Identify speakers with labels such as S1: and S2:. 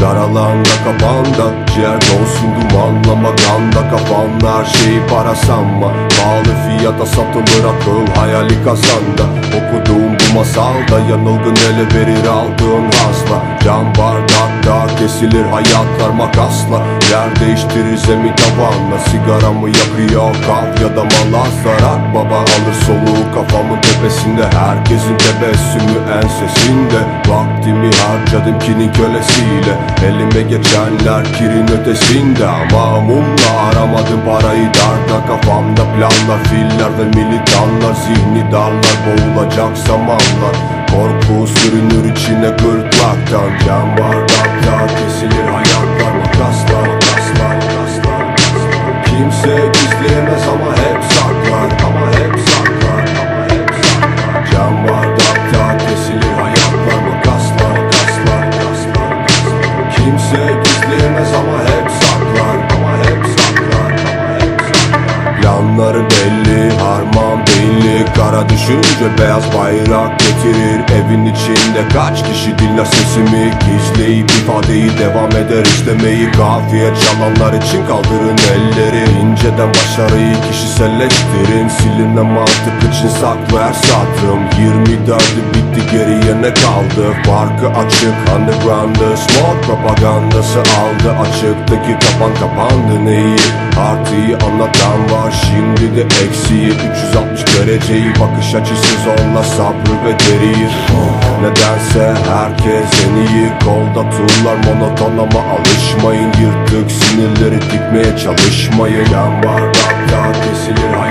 S1: Daralanda kafanda Ciğer dolsun dumanlama Ganda kafanda her şeyi para sanma. Pahalı fiyata satılır akıl Hayali kazanda. Okuduğum bu masalda Yanılgın ele verir aldığın hazla Cam bardakta kesilir hayatlar makasla Yer değiştirir zemin tavanla Sigaramı yakıyor kav ya da malazlar Akbaba alır soluğu kafamın tepesinde. Herkesin tebessümü ensesinde. Vaktimi harcadım kinin kölesiyle. Elime geçenler kirin ötesinde. Ama mumla aramadım parayı darda. Kafamda planlar filler ve militanlar Zihni darlar boğulacak zamanlar Korku sürünür içine gırtlaktan Cam bardakta kesilir hayatlar Makasla makasla makasla makasla Kimse gizleyemez ama hep saklar. Ama hep saklar ama hep saklar. Cam bardakta kesilir hayatlar Makasla makasla makasla makasla Kimse gizleyemez ama hep saklar. Ama hep saklar ama hep saklar. Planları belli harman Kara düşünce beyaz bayrak getirir. Evin içinde kaç kişi dinler sesimi? Gizleyip ifadeyi devam eder işlemeyi. Kafiye çalanlar için kaldırın elleri. İnceden başarıyı kişiselleştirin. Silinen mantık için saklı her satırım 24'ü bitti geriye ne kaldı? Farkı açık underground'ı Small propagandası aldı Açıktaki kapan kapandı neyi? Artıyı anlatan var şimdi de eksiği. 360 dereceyi bakış açısı zorla sabrı ve deriyi Nedense herkes en iyi kolda turlar monoton ama alışmayın. Yırtık sinirleri dikmeye çalışmayın. Yan bardakta kesilir makasla